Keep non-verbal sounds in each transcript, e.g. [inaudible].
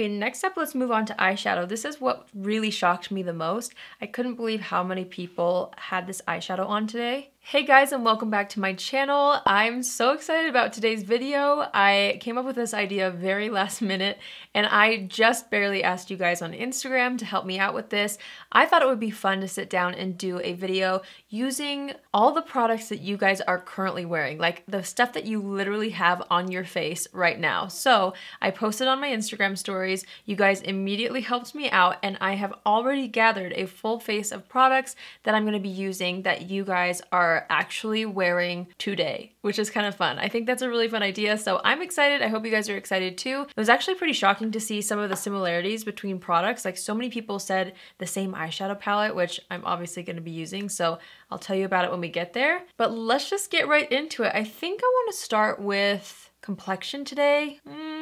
Okay, next up, let's move on to eyeshadow. This is what really shocked me the most. I couldn't believe how many people had this eyeshadow on today. Hey guys and welcome back to my channel. I'm so excited about today's video. I came up with this idea very last [laughs] minute and I just barely asked you guys on Instagram to help me out with this. I thought it would be fun to sit down and do a video using all the products that you guys are currently wearing, like the stuff that you literally have on your face right now. So I posted on my Instagram stories, you guys immediately helped me out and I have already gathered a full face of products that I'm gonna be using that you guys are are actually wearing today, which is kind of fun. I think that's a really fun idea, so I'm excited. I hope you guys are excited too. It was actually pretty shocking to see some of the similarities between products. Like so many people said the same eyeshadow palette, which I'm obviously gonna be using, so I'll tell you about it when we get there. But let's just get right into it. I think I wanna start with complexion today. Mm,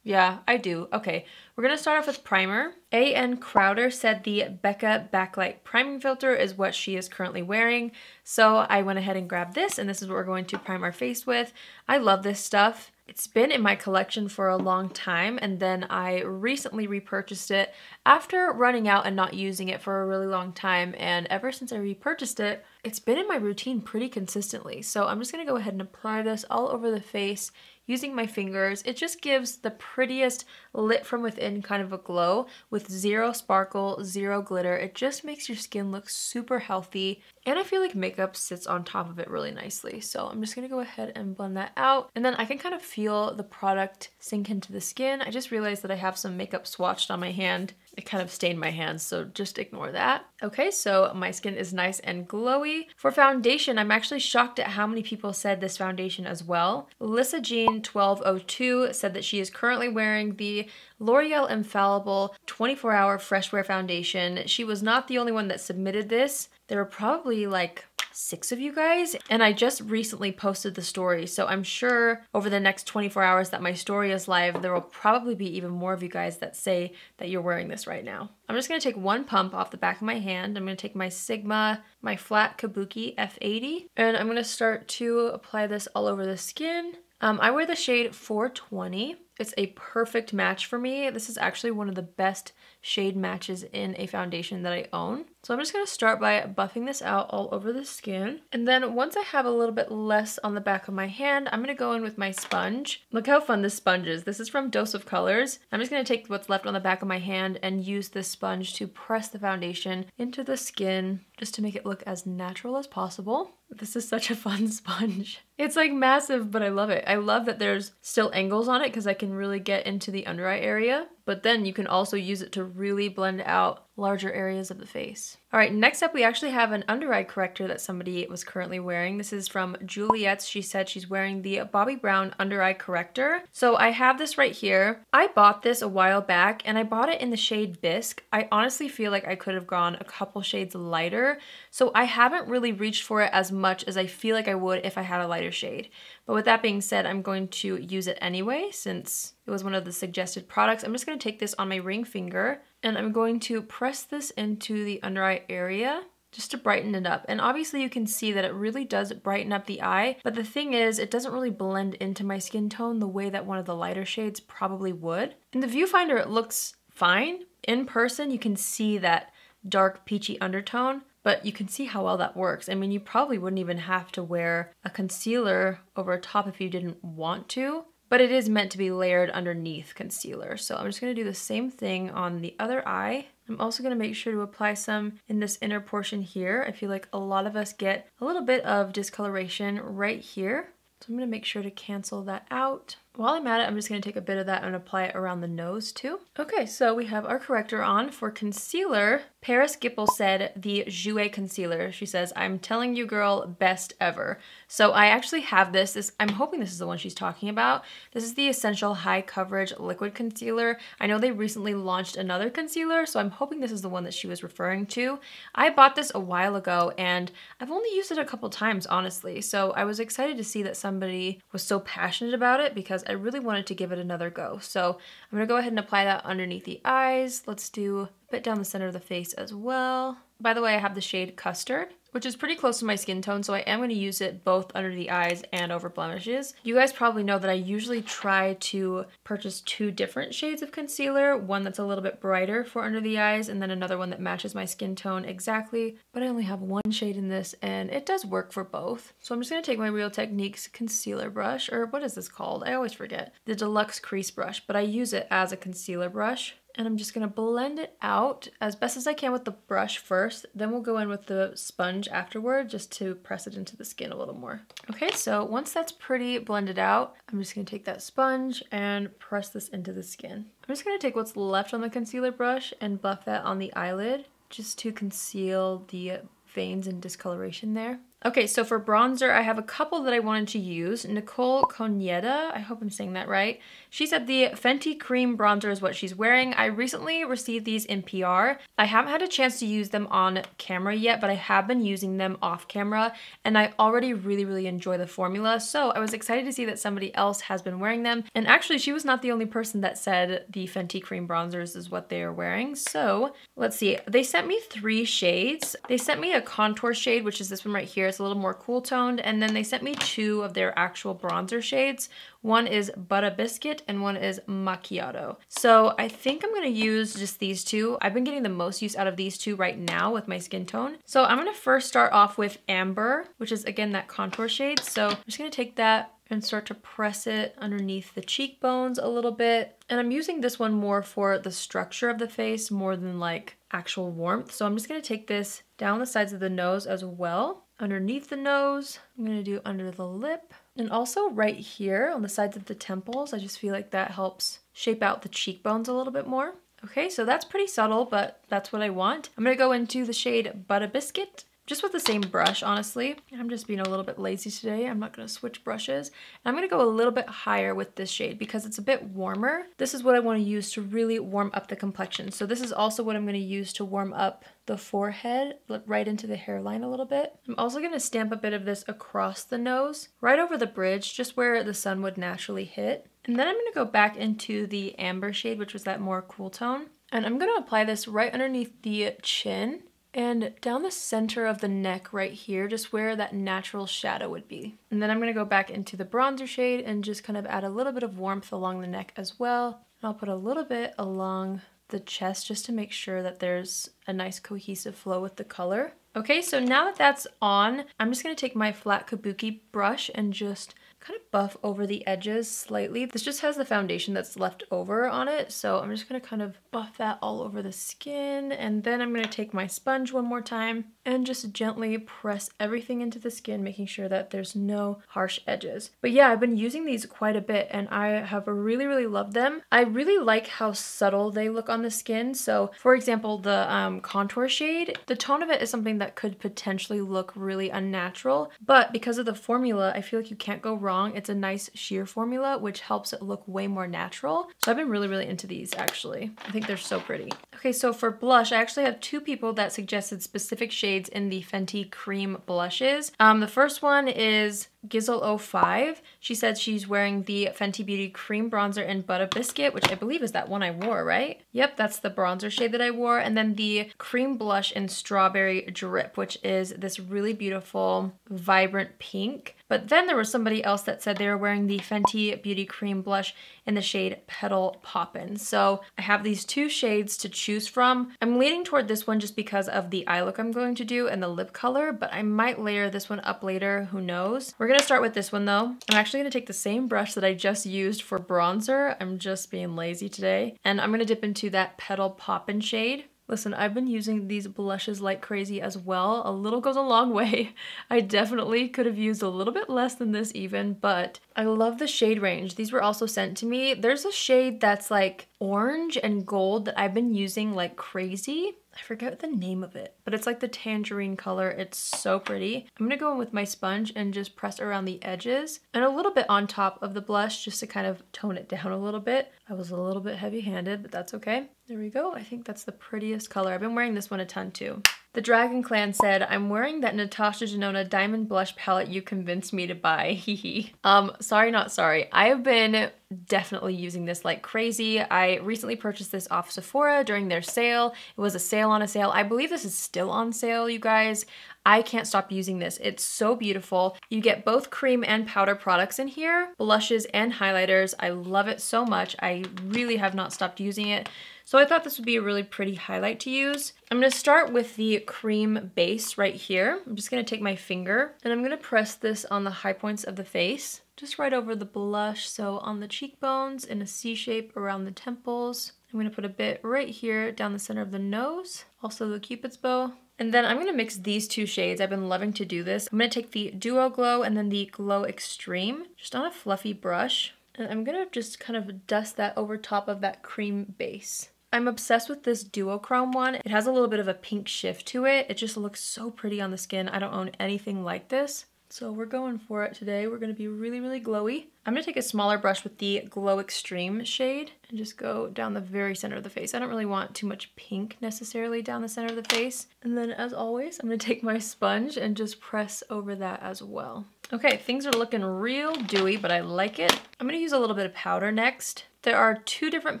yeah, I do. Okay, we're gonna start off with primer. A.N. Crowder said the Becca Backlight Priming Filter is what she is currently wearing. So I went ahead and grabbed this and this is what we're going to prime our face with. I love this stuff. It's been in my collection for a long time and then I recently repurchased it after running out and not using it for a really long time and ever since I repurchased it, it's been in my routine pretty consistently. So I'm just gonna go ahead and apply this all over the face using my fingers. It just gives the prettiest lit from within kind of a glow with zero sparkle, zero glitter. It just makes your skin look super healthy. And I feel like makeup sits on top of it really nicely. So I'm just gonna go ahead and blend that out. And then I can kind of feel the product sink into the skin. I just realized that I have some makeup swatched on my hand it kind of stained my hands, so just ignore that. Okay, so my skin is nice and glowy. For foundation, I'm actually shocked at how many people said this foundation as well. Lissa Jean 1202 said that she is currently wearing the L'Oreal Infallible 24 Hour Fresh Wear Foundation. She was not the only one that submitted this. There were probably like six of you guys and I just recently posted the story so I'm sure over the next 24 hours that my story is live there will probably be even more of you guys that say that you're wearing this right now. I'm just going to take one pump off the back of my hand. I'm to take my Sigma, my flat Kabuki F80 and I'm going to start to apply this all over the skin. Um, I wear the shade 420. It's a perfect match for me. This is actually one of the best shade matches in a foundation that I own. So I'm just to start by buffing this out all over the skin. And then once I have a little bit less on the back of my hand, I'm to go in with my sponge. Look how fun this sponge is. This is from Dose of Colors. I'm just to take what's left on the back of my hand and use this sponge to press the foundation into the skin just to make it look as natural as possible. This is such a [laughs] fun sponge. It's like massive, but I love it. I love that there's still angles on it because I can really get into the under eye area but then you can also use it to really blend out larger areas of the face. All right, next up we actually have an under eye corrector that somebody was currently wearing. This is from Juliet's. She said she's wearing the Bobbi Brown under eye corrector. So I have this right here. I bought this a while back and I bought it in the shade Bisque. I honestly feel like I could have gone a couple shades lighter. So I haven't really reached for it as much as I feel like I would if I had a lighter shade. But with that being said, I'm going to use it anyway since it was one of the suggested products. I'm just going to take this on my ring finger and I'm going to press this into the under eye area just to brighten it up. And obviously you can see that it really does brighten up the eye, but the thing is it doesn't really blend into my skin tone the way that one of the lighter shades probably would. In the viewfinder it looks fine. In person you can see that dark peachy undertone, but you can see how well that works. I mean, you probably wouldn't even have to wear a concealer over top if you didn't want to, but it is meant to be layered underneath concealer. So I'm just gonna do the same thing on the other eye. I'm also gonna make sure to apply some in this inner portion here. I feel like a lot of us get a little bit of discoloration right here. So I'm gonna make sure to cancel that out. While I'm at it, I'm just gonna take a bit of that and apply it around the nose too. Okay, so we have our corrector on. For concealer, Paris Gipple said the Jouer concealer. She says, I'm telling you girl, best ever. So I actually have this. this. I'm hoping this is the one she's talking about. This is the Essential High Coverage Liquid Concealer. I know they recently launched another concealer, so I'm hoping this is the one that she was referring to. I bought this a while ago and I've only used it a couple times, honestly. So I was excited to see that somebody was so passionate about it because because I really wanted to give it another go. So I'm gonna go ahead and apply that underneath the eyes. Let's do a bit down the center of the face as well. By the way, I have the shade Custard. Which is pretty close to my skin tone, so I am going to use it both under the eyes and over blemishes. You guys probably know that I usually try to purchase two different shades of concealer, one that's a little bit brighter for under the eyes, and then another one that matches my skin tone exactly, but I only have one shade in this, and it does work for both. So I'm just going to take my Real Techniques concealer brush, or what is this called? I always forget. The Deluxe Crease Brush, but I use it as a concealer brush and I'm just gonna blend it out as best as I can with the brush first, then we'll go in with the sponge afterward just to press it into the skin a little more. Okay, so once that's pretty blended out, I'm just gonna take that sponge and press this into the skin. I'm just gonna take what's left on the concealer brush and buff that on the eyelid just to conceal the veins and discoloration there. Okay, so for bronzer, I have a couple that I wanted to use. Nicole Coneda, I hope I'm saying that right. She said the Fenty Cream Bronzer is what she's wearing. I recently received these in PR. I haven't had a chance to use them on camera yet, but I have been using them off camera, and I already really, really enjoy the formula, so I was excited to see that somebody else has been wearing them. And actually, she was not the only person that said the Fenty Cream Bronzers is what they are wearing. So, let's see. They sent me three shades. They sent me a contour shade, which is this one right here it's a little more cool toned. And then they sent me two of their actual bronzer shades. One is Butta Biscuit and one is Macchiato. So I think I'm gonna use just these two. I've been getting the most use out of these two right now with my skin tone. So I'm gonna first start off with Amber, which is again that contour shade. So I'm just gonna take that and start to press it underneath the cheekbones a little bit. And I'm using this one more for the structure of the face more than like actual warmth. So I'm just gonna take this down the sides of the nose as well underneath the nose. I'm gonna do under the lip. And also right here on the sides of the temples, I just feel like that helps shape out the cheekbones a little bit more. Okay, so that's pretty subtle, but that's what I want. I'm gonna go into the shade Butta Biscuit just with the same brush, honestly. I'm just being a little bit lazy today. I'm not gonna switch brushes. And I'm gonna go a little bit higher with this shade because it's a bit warmer. This is what I wanna use to really warm up the complexion. So this is also what I'm gonna use to warm up the forehead, right into the hairline a little bit. I'm also gonna stamp a bit of this across the nose, right over the bridge, just where the sun would naturally hit. And then I'm gonna go back into the amber shade, which was that more cool tone. And I'm gonna apply this right underneath the chin and down the center of the neck right here, just where that natural shadow would be. And then I'm gonna go back into the bronzer shade and just kind of add a little bit of warmth along the neck as well. And I'll put a little bit along the chest just to make sure that there's a nice cohesive flow with the color. Okay, so now that that's on, I'm just gonna take my flat kabuki brush and just kind of buff over the edges slightly. This just has the foundation that's left over on it, so I'm just gonna kind of buff that all over the skin, and then I'm gonna take my sponge one more time and just gently press everything into the skin, making sure that there's no harsh edges. But yeah, I've been using these quite a bit, and I have really, really loved them. I really like how subtle they look on the skin, so for example, the um, contour shade, the tone of it is something that could potentially look really unnatural, but because of the formula, I feel like you can't go wrong wrong. It's a nice sheer formula, which helps it look way more natural. So I've been really, really into these actually. I think they're so pretty. Okay, so for blush, I actually have two people that suggested specific shades in the Fenty Cream blushes. Um, the first one is Gizzle05. She said she's wearing the Fenty Beauty Cream Bronzer in Butta Biscuit, which I believe is that one I wore, right? Yep, that's the bronzer shade that I wore. And then the Cream Blush in Strawberry Drip, which is this really beautiful, vibrant pink. But then there was somebody else that said they were wearing the Fenty Beauty Cream Blush in the shade Petal Poppin'. So I have these two shades to choose from. I'm leaning toward this one just because of the eye look I'm going to do and the lip color, but I might layer this one up later, who knows. We're gonna start with this one though. I'm actually gonna take the same brush that I just used for bronzer. I'm just being lazy today. And I'm gonna dip into that Petal Poppin' shade. Listen, I've been using these blushes like crazy as well. A little goes a long way. [laughs] I definitely could have used a little bit less than this even, but I love the shade range. These were also sent to me. There's a shade that's like orange and gold that I've been using like crazy. I forget the name of it, but it's like the tangerine color. It's so pretty. I'm gonna go in with my sponge and just press around the edges and a little bit on top of the blush just to kind of tone it down a little bit. I was a little bit heavy handed, but that's okay. There we go. I think that's the prettiest color. I've been wearing this one a ton too. The Dragon Clan said, I'm wearing that Natasha Denona Diamond Blush palette you convinced me to buy. [laughs] Hehe. um, sorry, not sorry. I have been definitely using this like crazy. I recently purchased this off Sephora during their sale. It was a sale on a sale. I believe this is still on sale, you guys. I can't stop using this. It's so beautiful. You get both cream and powder products in here, blushes and highlighters. I love it so much. I really have not stopped using it. So I thought this would be a really pretty highlight to use. I'm gonna start with the cream base right here. I'm just gonna take my finger and I'm gonna press this on the high points of the face, just right over the blush. So on the cheekbones in a C shape around the temples. I'm gonna put a bit right here down the center of the nose, also the cupid's bow, and then I'm gonna mix these two shades. I've been loving to do this. I'm gonna take the Duo Glow and then the Glow Extreme, just on a fluffy brush. And I'm gonna just kind of dust that over top of that cream base. I'm obsessed with this duochrome one. It has a little bit of a pink shift to it. It just looks so pretty on the skin. I don't own anything like this. So we're going for it today. We're gonna be really, really glowy. I'm gonna take a smaller brush with the Glow Extreme shade and just go down the very center of the face. I don't really want too much pink necessarily down the center of the face. And then as always, I'm gonna [laughs] take my sponge and just press over that as well. Okay, things are looking real dewy, but I like it. I'm gonna use a little bit of powder next. There are two different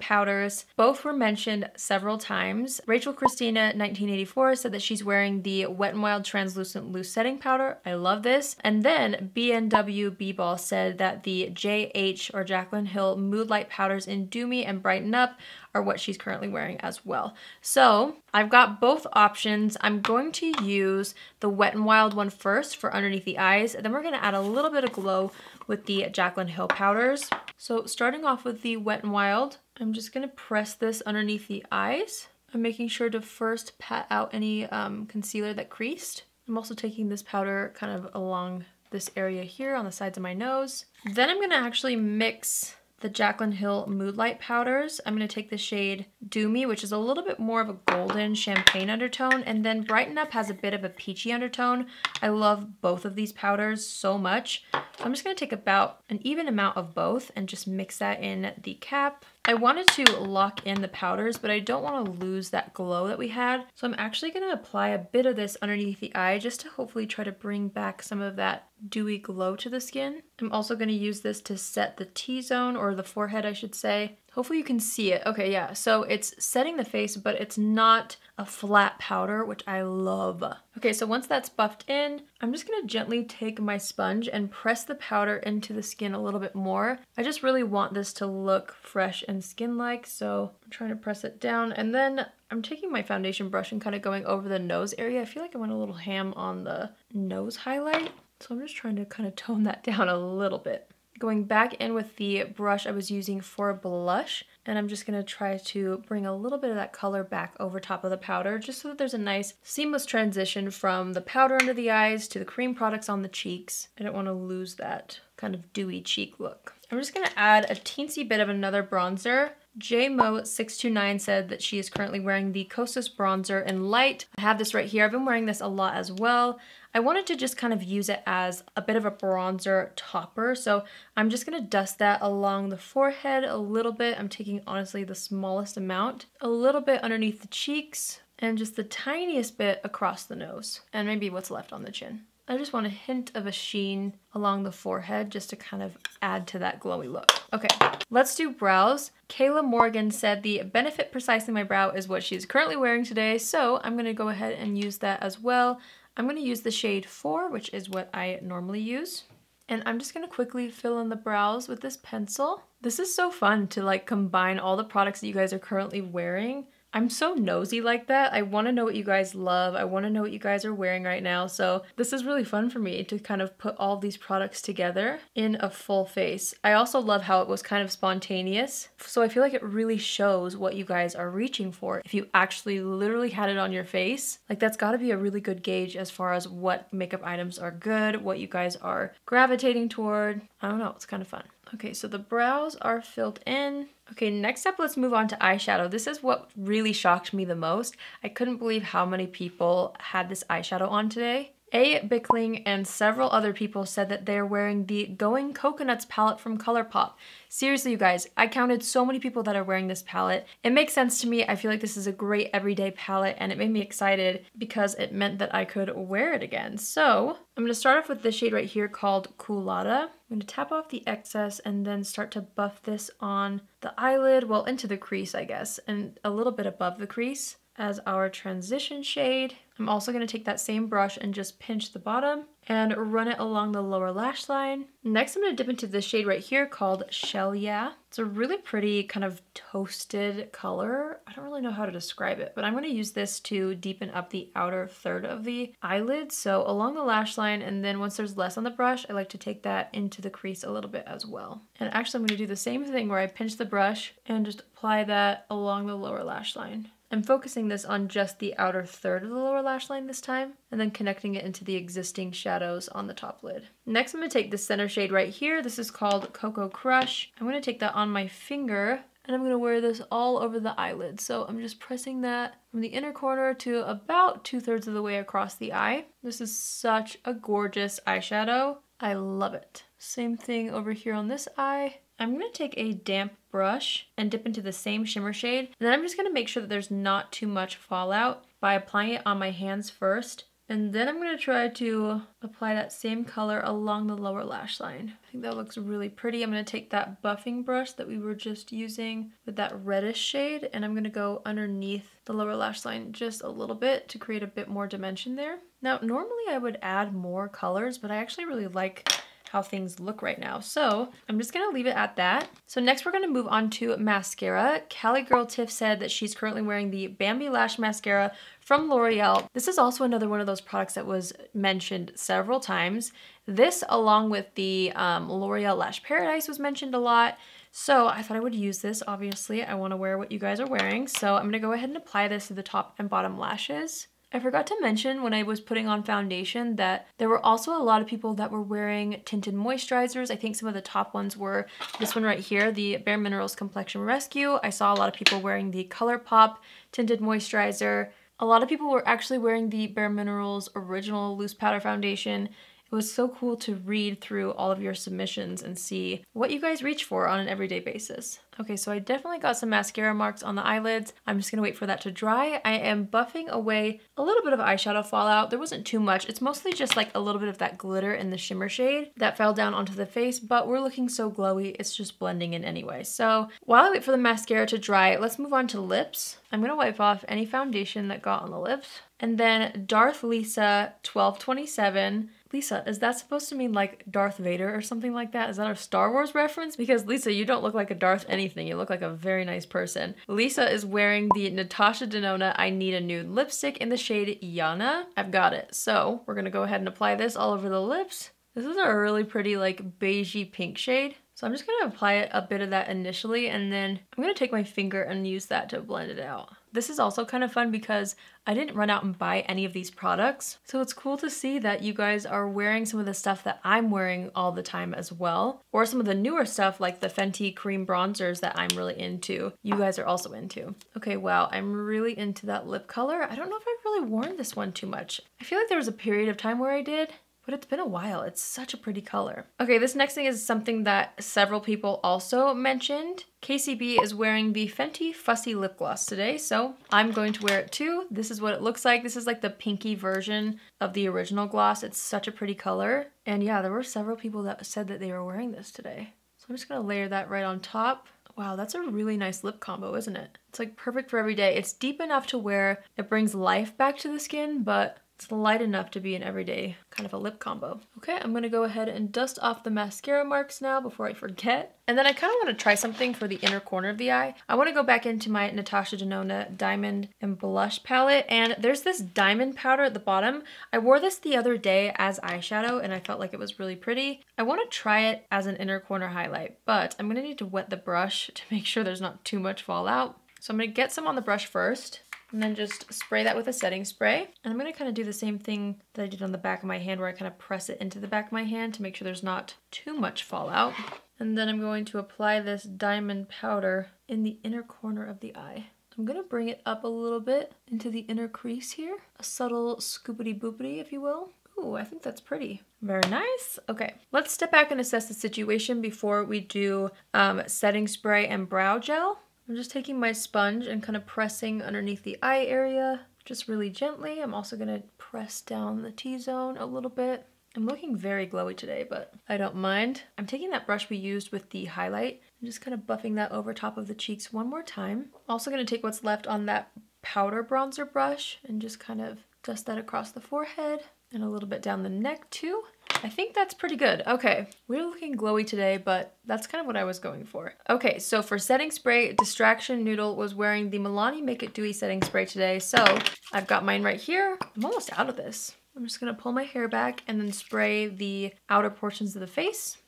powders. Both were mentioned several times. Rachel Christina 1984 said that she's wearing the Wet n Wild Translucent Loose Setting Powder. I love this. And then BNW B-Ball said that the JH or Jaclyn Hill Mood Light powders in Dew Me and Brighten Up are what she's currently wearing as well. So I've got both options. I'm going to use the Wet n Wild one first for underneath the eyes. And then we're gonna add a little bit of glow with the Jaclyn Hill powders. So starting off with the Wet n Wild, I'm just gonna press this underneath the eyes. I'm making sure to first pat out any um, concealer that creased. I'm also taking this powder kind of along this area here on the sides of my nose. Then I'm gonna actually mix the Jaclyn Hill Mood Light powders. I'm going to take the shade Dew Me, which is a little bit more of a golden champagne undertone, and then Brighten Up has a bit of a peachy undertone. I love both of these powders so much. So I'm just to take about an even amount of both and just mix that in the cap. I wanted to lock in the powders, but I don't want to lose that glow that we had. So I'm actually to apply a bit of this underneath the eye just to hopefully try to bring back some of that dewy glow to the skin. I'm also to use this to set the T-zone, or the forehead I should say. Hopefully you can see it. Okay, yeah, so it's setting the face, but it's not a flat powder, which I love. Okay, so once that's buffed in, I'm just gonna gently take my sponge and press the powder into the skin a little bit more. I just really want this to look fresh and skin-like, so I'm trying to press it down. And then I'm taking my foundation brush and kind of going over the nose area. I feel like I went a little ham on the nose highlight. So I'm just trying to kind of tone that [laughs] down a little bit. Going back in with the brush I was using for blush, and I'm just gonna try to bring a little bit of that color back over top of the powder, just so that there's a nice seamless transition from the powder under the eyes to the cream products on the cheeks. I don't wanna lose that kind of dewy cheek look. I'm just gonna add a teensy bit of another bronzer. JMO629 said that she is currently wearing the Kosas bronzer in light. I have this right here. I've been wearing this a lot as well. I wanted to just kind of use it as a bit of a bronzer topper. So I'm just gonna dust that along the forehead a little bit. I'm taking honestly the smallest amount. A little bit underneath the cheeks and just the tiniest bit across the nose and maybe what's left on the chin. I just want a hint of a sheen along the forehead just to kind of add to that glowy look. Okay, let's do brows. Kayla Morgan said the Benefit Precisely My Brow is what she's currently wearing today, so I'm gonna go ahead and use that as well. I'm to use the shade 4, which is what I normally use. And I'm just to quickly fill in the brows with this pencil. This is so fun to like combine all the products that you guys are currently wearing I'm so nosy like that. I want to know what you guys love. I want to know what you guys are wearing right now. So this is really fun for me to kind of put all these products together in a full face. I also love how it was kind of spontaneous. So I feel like it really shows what you guys are reaching for. If you actually literally had it on your face, like that's got to be a really good gauge as far as what makeup items are good, what you guys are gravitating toward. I don't know, it's kind of fun. Okay, so the brows are filled in. Okay, next up, let's move on to eyeshadow. This is what really shocked me the most. I couldn't believe how many people had this eyeshadow on today. A. Bickling and several other people said that they're wearing the Going Coconuts palette from ColourPop. Seriously, you guys, I counted so many people that are wearing this palette. It makes sense to me. I feel like this is a great everyday palette and it made me excited because it meant that I could wear it again. So I'm gonna start off with this shade right here called Coolada. I'm gonna tap off the excess and then start to buff this on the eyelid, well into the crease I guess, and a little bit above the crease as our transition shade. I'm also going to take that same brush and just pinch the bottom and run it along the lower lash line. Next, I'm to dip into this shade right here called Shell Yeah. It's a really pretty kind of toasted color. I don't really know how to describe it, but I'm going to use this to deepen up the outer third of the eyelid. So along the lash line, and then once there's less on the brush, I like to take that into the crease a little bit as well. And actually, I'm to do the same thing where I pinch the brush and just apply that along the lower lash line. I'm focusing this on just the outer third of the lower lash line this time, and then connecting it into the existing shadows on the top lid. Next, I'm to take the center shade right here. This is called Cocoa Crush. I'm going to take that on my finger, and I'm going to wear this all over the eyelid. So I'm just pressing that from the inner corner to about two-thirds of the way across the eye. This is such a gorgeous eyeshadow. I love it. Same thing over here on this eye. I'm to take a damp brush and dip into the same shimmer shade. And then I'm just going to make sure that there's not too much fallout by applying it on my hands first. And then I'm going to try to apply that same color along the lower lash line. I think that looks really pretty. I'm going to take that buffing brush that we were just using with that reddish shade and I'm going to go underneath the lower lash line just a little bit to create a bit more dimension there. Now, normally I would add more colors, but I actually really like how things look right now. So I'm just gonna leave it at that. So next we're gonna move on to mascara. Cali Girl Tiff said that she's currently wearing the Bambi Lash Mascara from L'Oreal. This is also another one of those products that was mentioned several times. This along with the um, L'Oreal Lash Paradise was mentioned a lot. So I thought I would use this, obviously. I wanna wear what you guys are wearing. So I'm gonna go ahead and apply this to the top and bottom lashes. I forgot to mention when I was putting on foundation that there were also a lot of people that were wearing tinted moisturizers. I think some of the top ones were this one right here, the Bare Minerals Complexion Rescue. I saw a lot of people wearing the ColourPop tinted moisturizer. A lot of people were actually wearing the Bare Minerals Original Loose Powder Foundation it was so cool to read through all of your submissions and see what you guys reach for on an everyday basis. Okay, so I definitely got some mascara marks on the eyelids. I'm just gonna wait for that to dry. I am buffing away a little bit of eyeshadow fallout. There wasn't too much. It's mostly just like a little bit of that glitter in the shimmer shade that fell down onto the face, but we're looking so glowy, it's just blending in anyway. So while I wait for the mascara to dry, let's move on to lips. I'm gonna wipe off any foundation that got on the lips. And then Darth Lisa 1227 Lisa, is that supposed to mean like Darth Vader or something like that? Is that a Star Wars reference? Because Lisa, you don't look like a Darth anything. You look like a very nice person. Lisa is wearing the Natasha Denona I Need a Nude lipstick in the shade Yana. I've got it. So we're gonna go ahead and apply this all over the lips. This is a really pretty like beigey pink shade. So I'm just gonna apply it a bit of that initially and then I'm gonna take my finger and use that to blend it out. This is also kind of fun because I didn't run out and buy any of these products. So it's cool to see that you guys are wearing some of the stuff that I'm wearing all the time as well. Or some of the newer stuff like the Fenty cream bronzers that I'm really into. You guys are also into. Okay, wow, I'm really into that lip color. I don't know if I've really worn this one too much. I feel like there was a period of time where I did, but it's been a while. It's such a pretty color. Okay, this next thing is something that several people also mentioned. KCB is wearing the Fenty Fussy Lip Gloss today, so I'm going to wear it too. This is what it looks like. This is like the pinky version of the original gloss. It's such a pretty color. And yeah, there were several people that said that they were wearing this today. So I'm just gonna layer that right on top. Wow, that's a really nice lip combo, isn't it? It's like perfect for every day. It's deep enough to where it brings life back to the skin, but it's light enough to be an everyday kind of a lip combo. Okay, I'm gonna go ahead and dust off the mascara marks now before I forget. And then I kind of want to try something for the inner corner of the eye. I want to go back into my Natasha Denona Diamond and Blush palette. And there's this diamond powder at the bottom. I wore this the other day as eyeshadow and I felt like it was really pretty. I want to try it as an inner corner highlight, but I'm going to need to wet the brush to make sure there's not too much fallout. So I'm going to get some on the brush first and then just spray that with a setting spray. And I'm gonna kind of do the same thing that I did on the back of my hand where I kind of press it into the back of my hand to make sure there's not too much fallout. And then I'm going to apply this diamond powder in the inner corner of the eye. I'm gonna bring it up a little bit into the inner crease here. A subtle scoopity boopity, if you will. Ooh, I think that's pretty. Very nice. Okay, let's step back and assess the situation before we do um, setting spray and brow gel. I'm just taking my sponge and kind of pressing underneath the eye area, just really gently. I'm also gonna press down the T-zone a little bit. I'm looking very glowy today, but I don't mind. I'm taking that brush we used with the highlight and just kind of buffing that over top of the cheeks one more time. Also gonna take what's left on that powder bronzer brush and just kind of dust that across the forehead and a little bit down the neck too. I think that's pretty good. Okay, we're looking glowy today, but that's kind of what I was going for. Okay, so for setting spray, Distraction Noodle was wearing the Milani Make It Dewy setting spray today. So I've got mine right here. I'm almost out of this. I'm just gonna pull my hair back and then spray the outer portions of the face.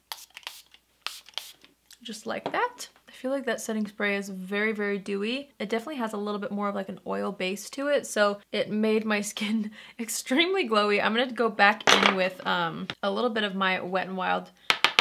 Just like that. I feel like that setting spray is very, very dewy. It definitely has a little bit more of like an oil base to it, so it made my [laughs] skin extremely glowy. I'm gonna go back in with um, a little bit of my Wet n Wild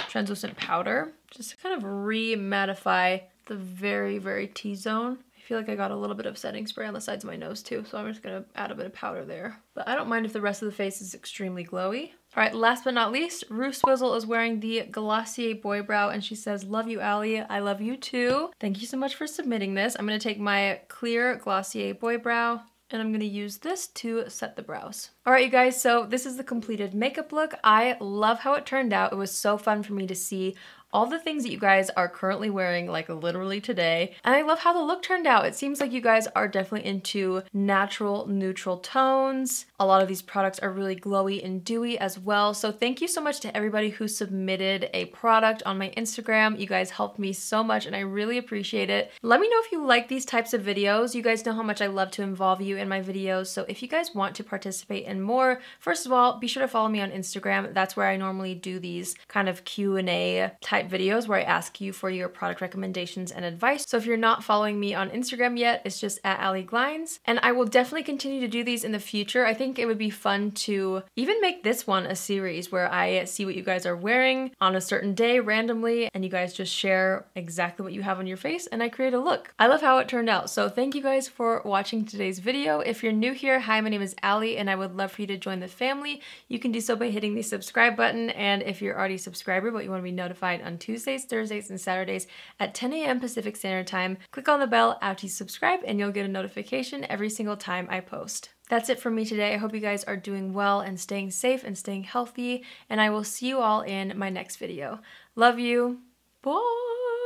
translucent powder, just to kind of re-mattify the very, very T-zone. I feel like I got a little bit of setting spray on the sides of my nose too, so I'm just gonna add a bit of powder there. But I don't mind if the rest of the face is extremely glowy. All right, last but not least, Rue Swizzle is wearing the Glossier Boy Brow and she says, love you, Allie. I love you too. Thank you so much for submitting this. I'm gonna take my clear Glossier Boy Brow and I'm gonna use this to set the brows. All right, you guys, so this is the completed makeup look. I love how it turned out. It was so fun for me to see all the things that you guys are currently wearing like literally today. And I love how the look turned out. It seems like you guys are definitely into natural neutral tones. A lot of these products are really glowy and dewy as well. So thank you so much to everybody who submitted a product on my Instagram. You guys helped me so much and I really appreciate it. Let me know if you like these types of videos. You guys know how much I love to involve you in my videos. So if you guys want to participate in more, first of all, be sure to follow me on Instagram. That's where I normally do these kind of Q&A type videos where I ask you for your product recommendations and advice. So if you're not following me on Instagram yet, it's just at Allie Glines. And I will definitely continue to do these in the future. I think it would be fun to even make this one a series where I see what you guys are wearing on a certain day randomly and you guys just share exactly what you have on your face and I create a look. I love how it turned out. So thank you guys for watching today's video. If you're new here, hi, my name is Allie and I would love for you to join the family. You can do so by hitting the subscribe button and if you're already a subscriber but you want to be notified on on Tuesdays, Thursdays, and Saturdays at 10 a.m. Pacific Standard Time. Click on the bell after you subscribe and you'll get a notification every single time I post. That's it for me today. I hope you guys are doing well and staying safe and staying healthy, and I will see you all in my next video. Love you. Bye!